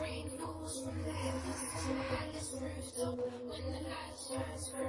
Rain falls from the heavens to the palace rooftop. When the lights shines through,